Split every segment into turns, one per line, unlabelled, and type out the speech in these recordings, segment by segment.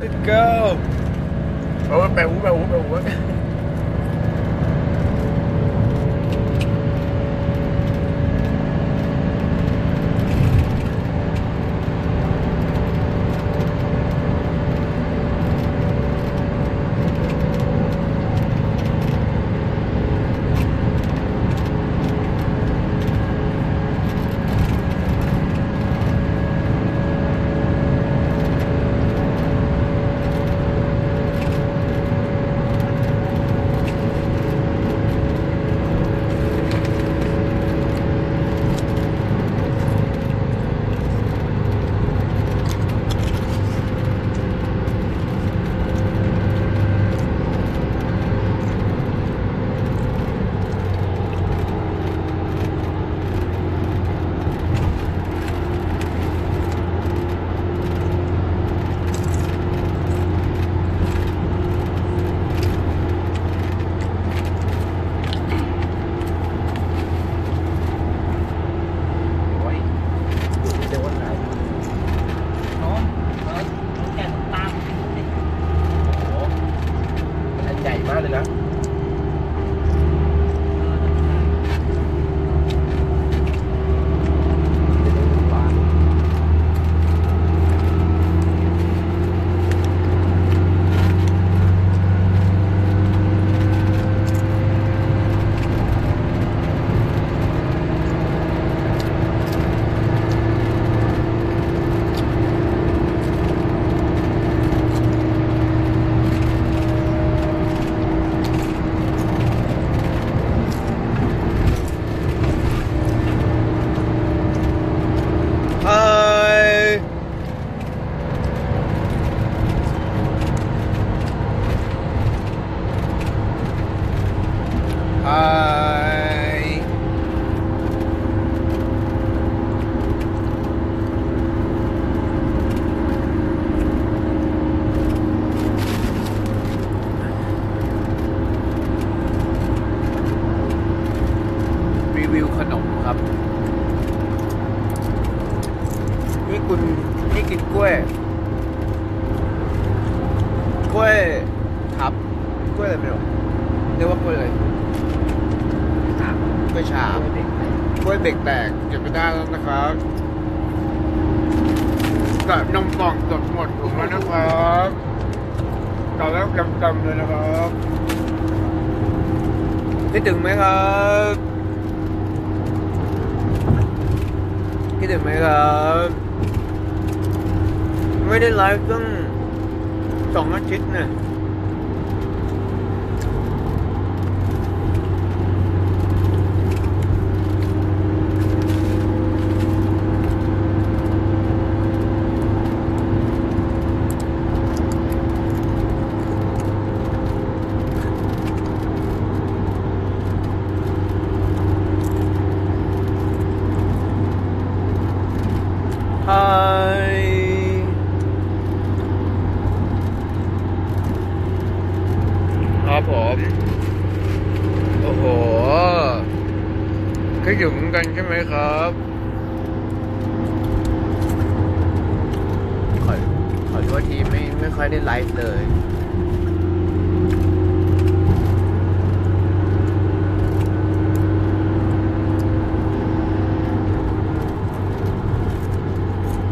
let's go
โอ้แป
คุณนี่กินกล้วย กล้วยทับ กล้วยอะไรไม่รู้เรียกว่ากล้วยอะไร
ถาม
กล้วยฉาบ
ก
ล้วยเบรกแตกเก็บไม่ได้แล้วนะครับกับนมกล่องสดหมดถุงแล้วนะครับต่อแล้วจำๆเลยนะครับคิดถึงไหมครับคิดถึงไหมครับ ไม่ได้ไลฟ์ตั้งสองอาทิตย์เนี่ย Hi ครับผม โอ้โห คิดถึงเหมือนกันใช่ไหมครับขอขอโทษทีไม่ไม่ค่อยได้ไลฟ์เลย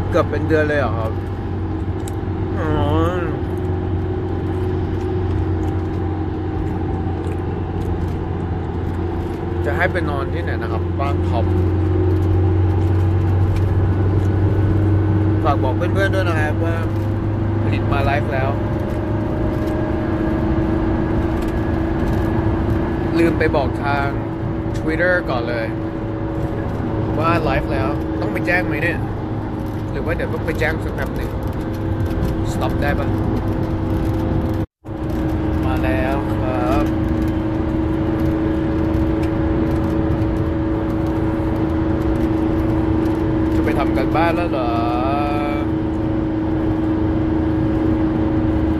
เกือบเป็นเดือนเลยเหรอครับ อ๋อ จะให้ไปนอนที่ไหนนะครับ บ้านท็อปฝากบอกเพื่อนๆด้วยนะครับว่าผลิตมาไลฟ์แล้ว ลืมไปบอกทาง Twitter ก่อนเลย ว่าไลฟ์แล้วต้องไปแจ้งไหมเนี่ย หรือว่าเดี๋ยวต้องไปแจ้งสักแป๊บหนึ่ง stop ได้ปะมาแล้วครับ จะไปทำกันบ้าน แล้วเหรอ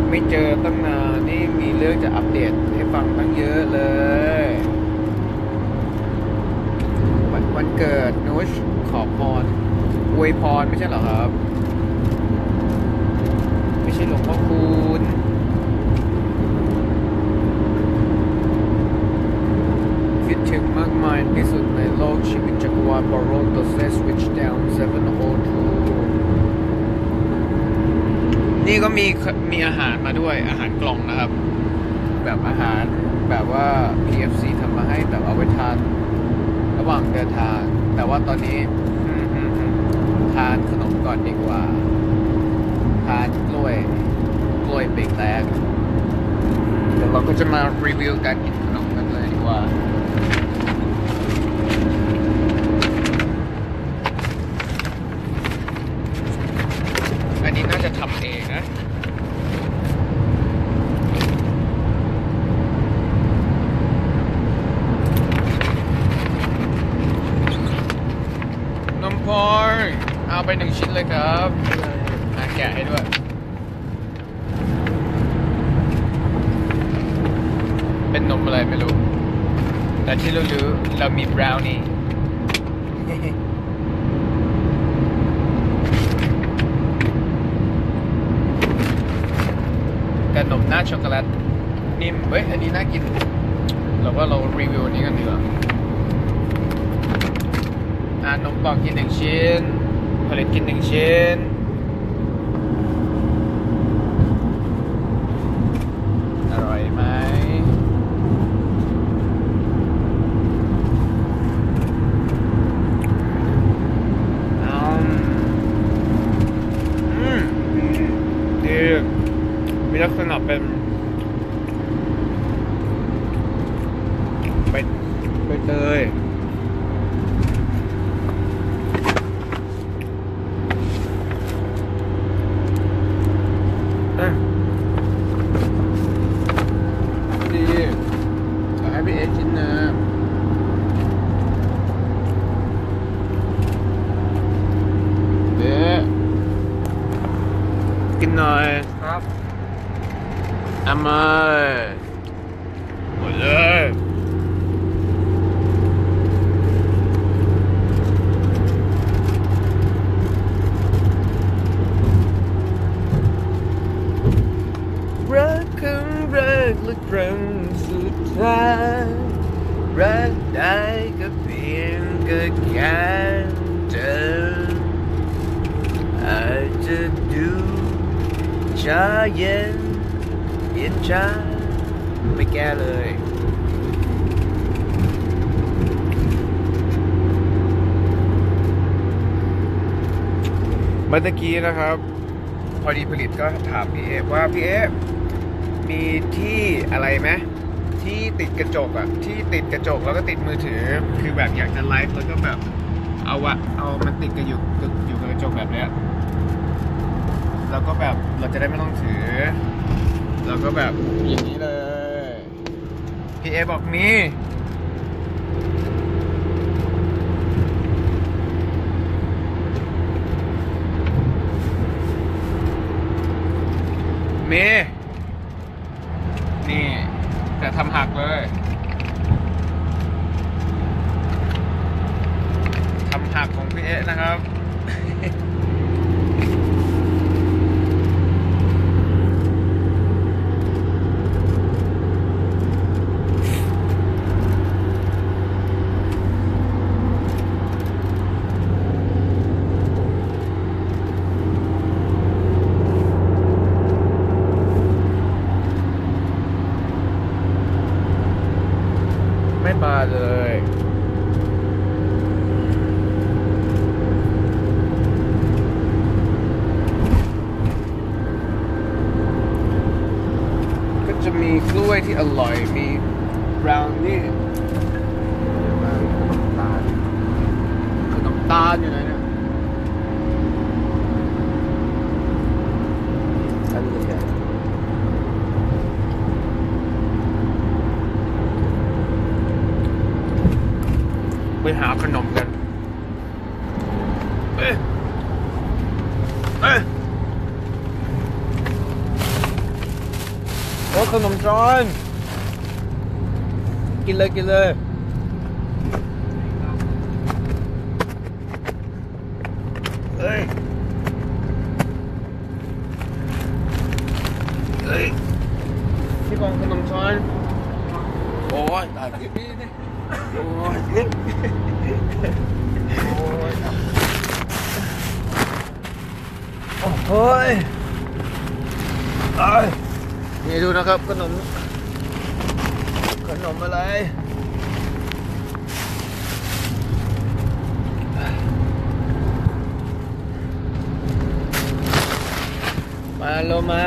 ไม่เจอตั้งนานนี่มีเรื่องจะอัปเดตให้ฟังตั้งเยอะเลย วันวันเกิดนุชขอพรอวยพรไม่ใช่เหรอครับ ไม่ใช่หลวงพ่อคู กชีวิตจักรวาล borrow the set switch down 702นี่ก็มีมีอาหารมาด้วยอาหารกล่องนะครับ แบบอาหารแบบว่า PFC ทำมาให้แบบเอาไว้ทาน ระหว่างเดินทาง แต่ว่าตอนนี้ทานขนมก่อนดีกว่า ทานกล้วยกล้วยเบรกแตกเดี๋ยวเราก็จะมารีวิวการกินขนมกันเลยดีกว่า อันนี้น่าจะทำเองนะ นมพรเอาไปหนึ่งชิ้นเลยครับอะแกะให้ด้วย เป็นนม อะไรไม่รู้ แต่ที่เรารู้เรามีบราวนี่กับนมหน้าช็อกโกแลตนิ่มเฮ้ย อันนี้น่ากิน เราว่าเรารีวิวอันนี้กันดีกว่าอ่านมกล่องกินหนึ่งชิ้นผลิตกินหนึ่งชิ้น อร่อยไหม อืมอืมดีมีลักษณะเป็นใบใบเตย อะดีขอให้พี่เอกินนะเดี๋ยว กินหน่อย
ครับ
อามาหมดเล ชาเย็น เย็นชาไม่แก้เลย เมื่อกี้นะครับ พอดีผลิตก็ถามพี่เอฟว่าพี่เอฟมีที่อะไรไหมที่ติดกระจกอะที่ติดกระจกแล้วก็ติดมือถือ คือแบบอยากจะไลฟ์แล้วก็แบบ เอาวะเอามันติดกันอยู่อยู่กับกระจกแบบเนี้ย แล้วก็แบบเราจะได้ไม่ต้องถือ แล้วก็แบบอย่างนี้เลยพี่เอบอกมีมี นี่ แต่ทำหักเลย ทำหักของพี่เอะนะครับ ไม่มาเลยก็จะมีกล้วยที่อร่อยมีบราวนี่มาขนมตาลขนมตาลอยู่ไหนเนี่ย
อันนี้แก
ไป หาขนมกัน เอ้ยเอ้ยโอ้ขนมจอนกินเลยกินเลยเอ้ยเอ้ยพี่กองขนมช้อนโอ้ยตายพี่นี่ โอ้ยโอ้โหยเอ้ย นี่ดูนะครับขนม ขนมอะไรมาโลมา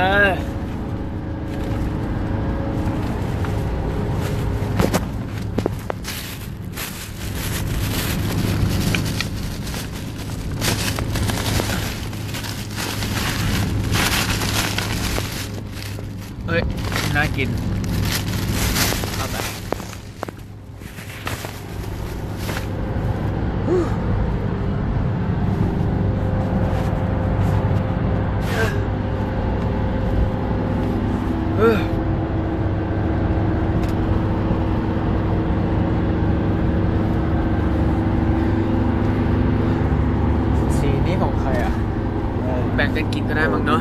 เฮ้ย น่า กินเอาแบบเออสีนี้ของใครอะ แบ่งกันกินก็ได้มั้งเนาะ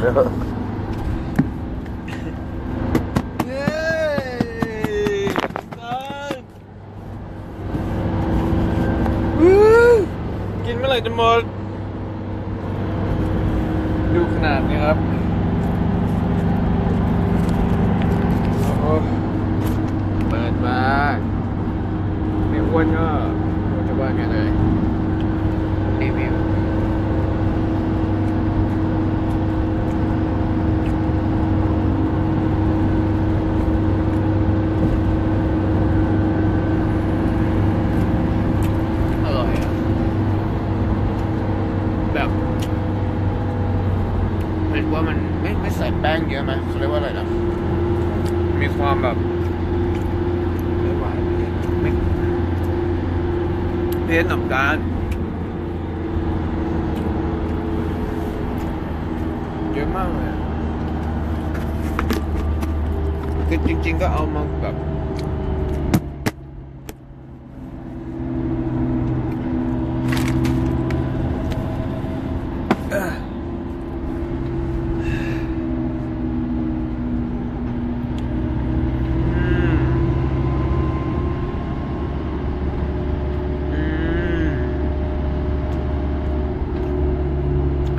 เย้กันอื้อกินเมื่อไหร่จะหมด ดู ขนาดนี้ครับ โอ้โหเปิดมาไม่อ้วนก็ไม่รู้จะว่าไงเลยรีวิว อร่อยอะแบบเห็นว่ามันไม่ไม่ใส่แป้งเยอะไหมเขาเรียกว่าอะไรนะ มีความแบบ
ไม่ไหว
ไม่เพี้ยนหนมการเยอะมากเลยคือจริง ๆ ก็เอามาแบบ อืมอืม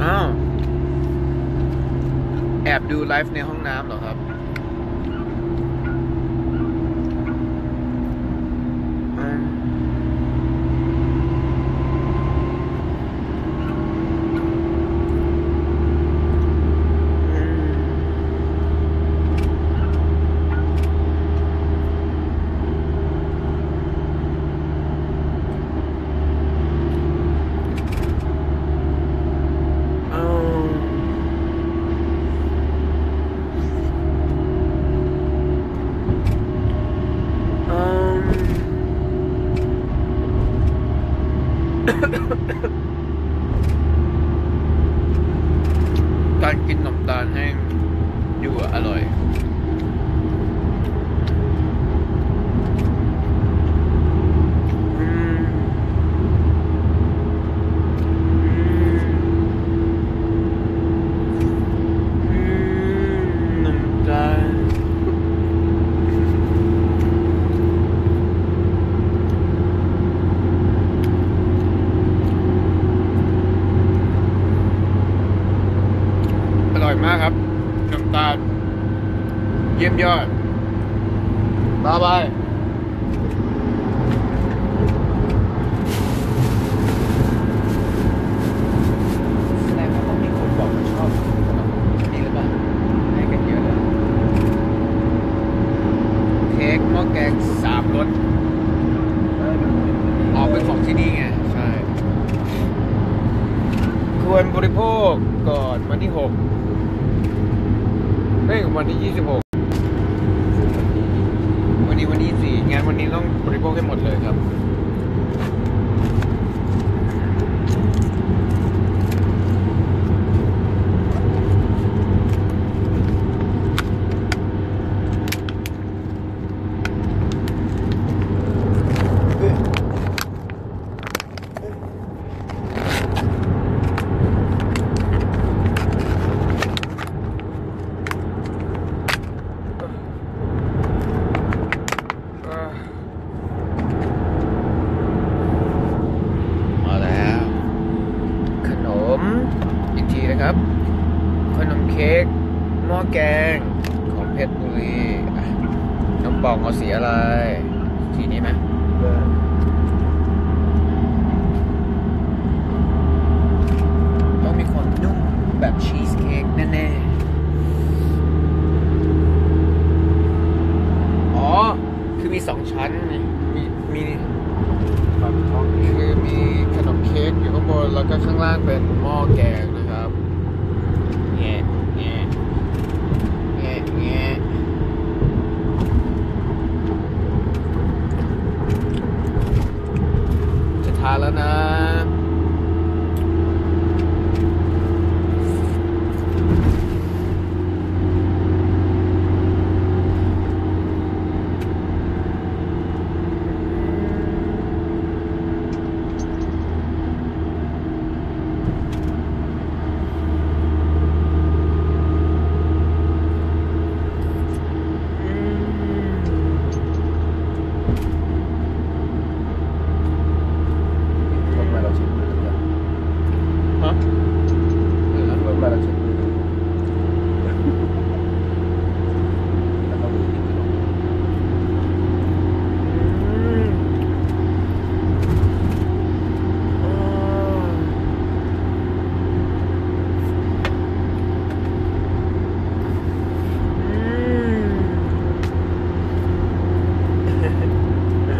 อ้าว แอบ ดูไลฟ์ในห้องน้ำเหรอครับอืมอืม เอาอืมการกินขนมตาลแห้งอยู่อะอร่อย อืม อืมน้ำตาลอร่อยมากครับ น้ำตาล เยี่ย มยอดบายบาย
แสดงว่ามีคนบอกว่าชอบดีหรือเปล่าให้กันเยอะเลย
เค้กหม้อแกงสามรส
เออมันเป็น
ออกเป็นของที่นี่ไง ใช่ ควรบริโภคก่อนวันที่หกเฮ้ยวันที่ยี่สิบหกวันนี้วันที่สี่ งานวันนี้ต้องบริโภคให้หมดเลยครับ อแกงของเพชรบุรีอะน้องปองเอาสีอะไรสีนี้ไหมต้องมีความนุ่มแบบชีสเค้กแน่ๆ อ๋อ คือมีสองชั้น มีมี
ความท้อง
คือมีขนมเค้กอยู่ข้างบน แล้วก็ข้างล่างเป็นหม้อแกงนะครับแงะแงะแงะแงะ จะทานแล้วนะ
รถมาเราเช็ดมือกัน
ฮะเออ
รถมาเราเช็ดมือแล้วก็มือติดกระดก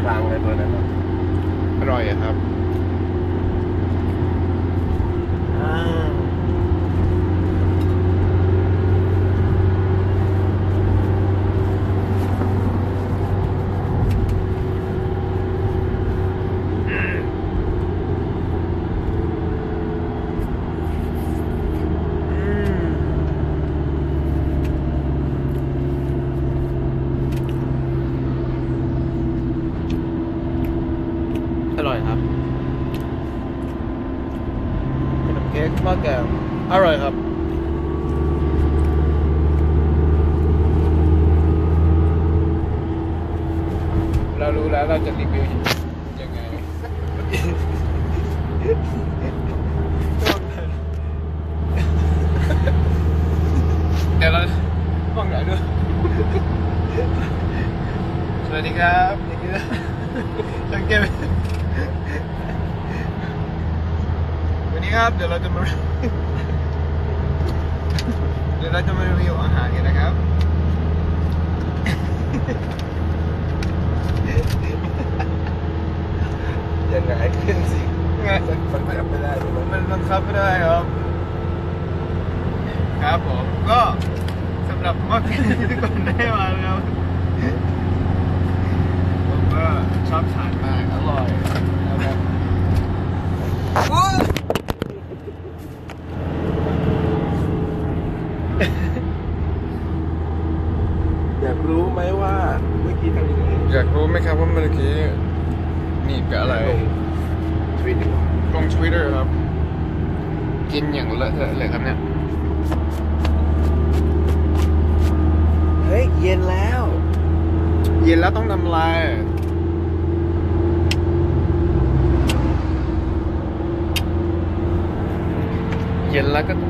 วางเลยเบอร์นั้นเนอะ
อ ร่อยครับอ่าร่อยครับขนมเค้กหม้อแกง อร่อยครับเรารู้แล้วเราจะรีวิว ยังไงเดี๋ยวเรามองไหนด้วยสวัสดีครับอย่างนี้นะสังเกตไหมวันนี้ครับเดี๋ยวเราจะมาเดี๋ยวเราจะมารีวิวอาหารกันนะครับ
ยังไงขึ้นสิ
ไง
มันจับไม่ได้ใช่ไหม
มันบังคับไม่ได้ครับ ครับผมก็สำหรับมอดที่ทุกคนได้มาแล้วผมก็ชอบทานมากอร่อยนะครับอุ๊ย
อยากรู้ไหมว่าเมื่อกี้ทำยังไง
อยากรู้ไหมครับว่าเมื่อกี้นี่กับอะไร
ทวิตดีกว่า
ลงทวิตเตอร์ครับ กินอย่างเลอะเทอะเลยครับเนี่ย เฮ้ย เย็นแล้ว เย็นแล้วต้องทำลายเย็นแล้วก็ต้อง